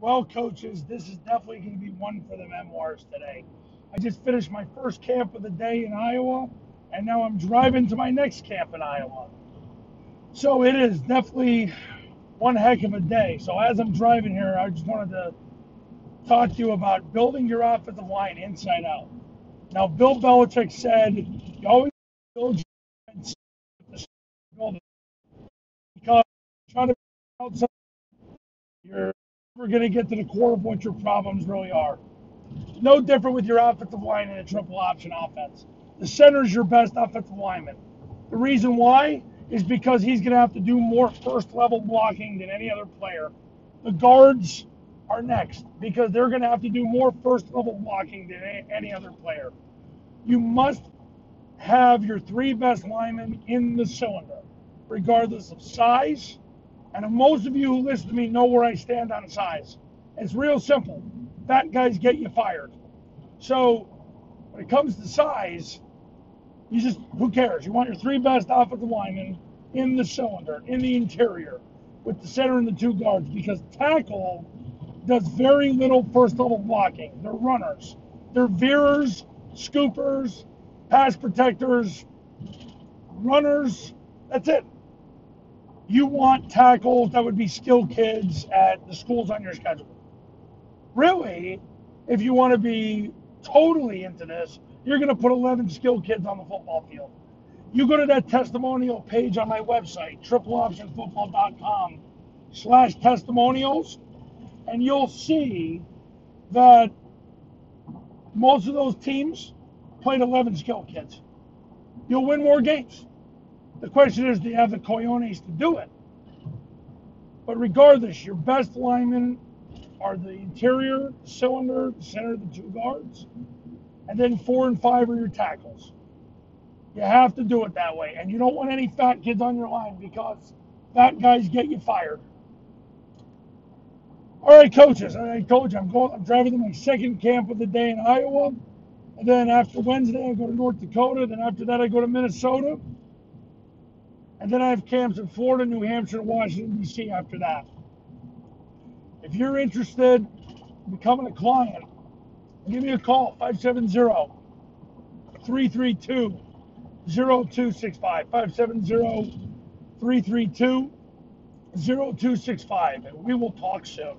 Well, coaches, this is definitely going to be one for the memoirs today. I just finished my first camp of the day in Iowa, and now I'm driving to my next camp in Iowa. So it is definitely one heck of a day. So as I'm driving here, I just wanted to talk to you about building your offensive line inside out. Now, Bill Belichick said you always build your defense because trying to outside, you're going to get to the core of what your problems really are. No different with your offensive line in a triple option offense. The center is your best offensive lineman. The reason why is because he's going to have to do more first level blocking than any other player. The guards are next because they're going to have to do more first level blocking than any other player. You must have your three best linemen in the cylinder, regardless of size. And most of you who listen to me know where I stand on size. It's real simple. Fat guys get you fired. So when it comes to size, you just who cares? You want your three best offensive linemen in the cylinder, in the interior, with the center and the two guards, because tackle does very little first level blocking. They're runners. They're veerers, scoopers, pass protectors, runners. That's it. You want tackles that would be skill kids at the schools on your schedule. Really, if you want to be totally into this, you're going to put 11 skill kids on the football field. You go to that testimonial page on my website, tripleoptionfootball.com slash testimonials, and you'll see that most of those teams played 11 skill kids. You'll win more games. The question is, do you have the cojones to do it? But regardless, your best linemen are the interior, cylinder, the center, the two guards, and then four and five are your tackles. You have to do it that way, and you don't want any fat kids on your line because fat guys get you fired. All right, coaches. I told you I'm going. I'm driving to my second camp of the day in Iowa, and then after Wednesday I go to North Dakota. Then after that I go to Minnesota, and then I have camps in Florida, New Hampshire, Washington D.C. After that. If you're interested in becoming a client, give me a call 570 332 0265 570 332 0265 and we will talk soon.